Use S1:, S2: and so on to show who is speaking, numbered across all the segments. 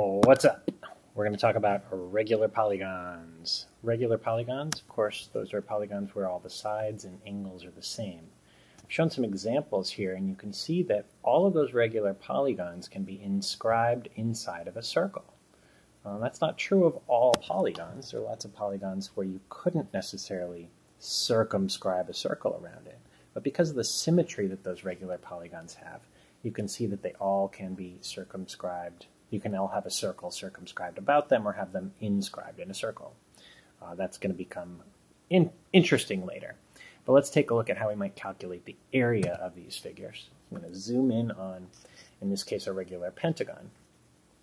S1: What's up? We're going to talk about regular polygons. Regular polygons, of course, those are polygons where all the sides and angles are the same. I've shown some examples here, and you can see that all of those regular polygons can be inscribed inside of a circle. Uh, that's not true of all polygons. There are lots of polygons where you couldn't necessarily circumscribe a circle around it. But because of the symmetry that those regular polygons have, you can see that they all can be circumscribed. You can all have a circle circumscribed about them or have them inscribed in a circle. Uh, that's going to become in interesting later. But let's take a look at how we might calculate the area of these figures. I'm going to zoom in on, in this case, a regular pentagon.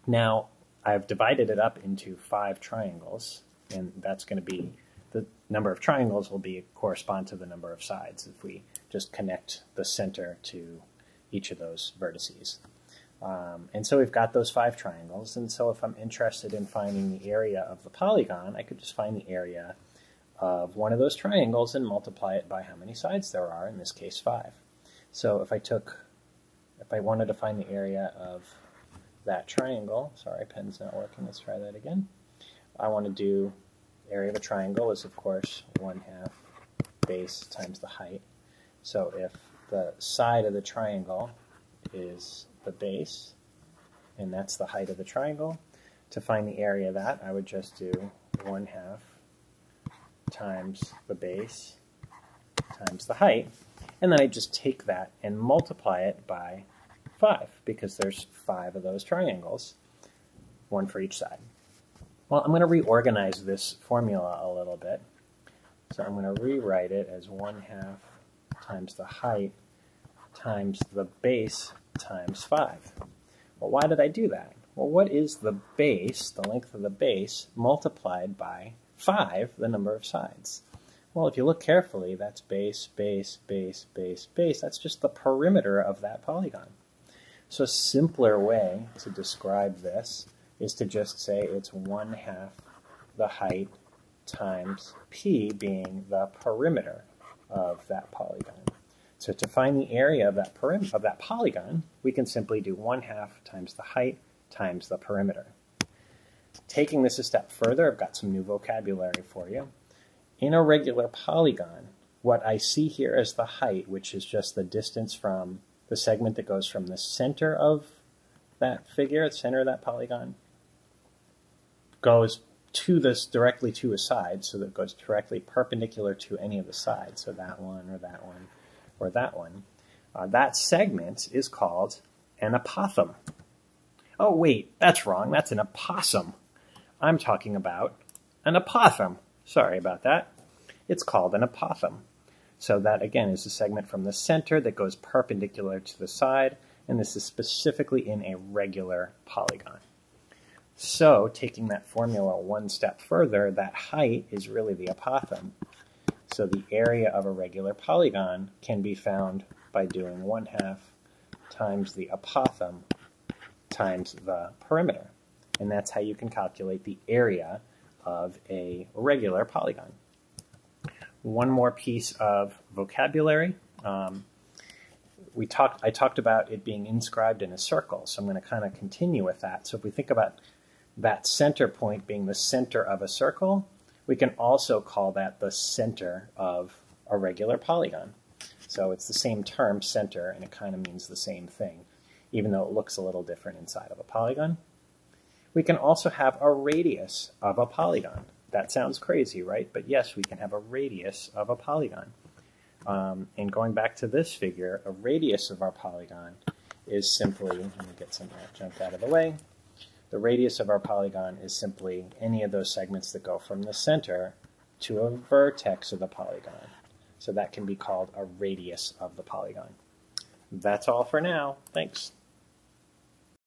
S1: Now, I've divided it up into five triangles, and that's going to be the number of triangles will be correspond to the number of sides if we just connect the center to each of those vertices. Um, and so we've got those five triangles, and so if I'm interested in finding the area of the polygon, I could just find the area of one of those triangles and multiply it by how many sides there are, in this case five. So if I took, if I wanted to find the area of that triangle, sorry, pen's not working, let's try that again. I want to do area of a triangle is of course one half base times the height. So if the side of the triangle is the base, and that's the height of the triangle, to find the area of that, I would just do 1 half times the base times the height, and then I just take that and multiply it by 5, because there's 5 of those triangles, one for each side. Well, I'm going to reorganize this formula a little bit. So I'm going to rewrite it as 1 half times the height times the base times 5. Well, why did I do that? Well, what is the base, the length of the base, multiplied by 5, the number of sides? Well, if you look carefully, that's base, base, base, base, base. That's just the perimeter of that polygon. So a simpler way to describe this is to just say it's 1 half the height times p being the perimeter of that polygon. So to find the area of that, of that polygon, we can simply do 1 half times the height times the perimeter. Taking this a step further, I've got some new vocabulary for you. In a regular polygon, what I see here as the height, which is just the distance from the segment that goes from the center of that figure, the center of that polygon, goes to this directly to a side, so that it goes directly perpendicular to any of the sides, so that one or that one or that one, uh, that segment is called an apothem. Oh, wait, that's wrong. That's an opossum. I'm talking about an apothem. Sorry about that. It's called an apothem. So that, again, is a segment from the center that goes perpendicular to the side, and this is specifically in a regular polygon. So, taking that formula one step further, that height is really the apothem, so the area of a regular polygon can be found by doing 1 half times the apothem times the perimeter. And that's how you can calculate the area of a regular polygon. One more piece of vocabulary. Um, we talked, I talked about it being inscribed in a circle, so I'm going to kind of continue with that. So if we think about that center point being the center of a circle, we can also call that the center of a regular polygon. So it's the same term, center, and it kind of means the same thing, even though it looks a little different inside of a polygon. We can also have a radius of a polygon. That sounds crazy, right? But yes, we can have a radius of a polygon. Um, and going back to this figure, a radius of our polygon is simply, let me get some of that junk out of the way, the radius of our polygon is simply any of those segments that go from the center to a vertex of the polygon. So that can be called a radius of the polygon. That's all for now. Thanks.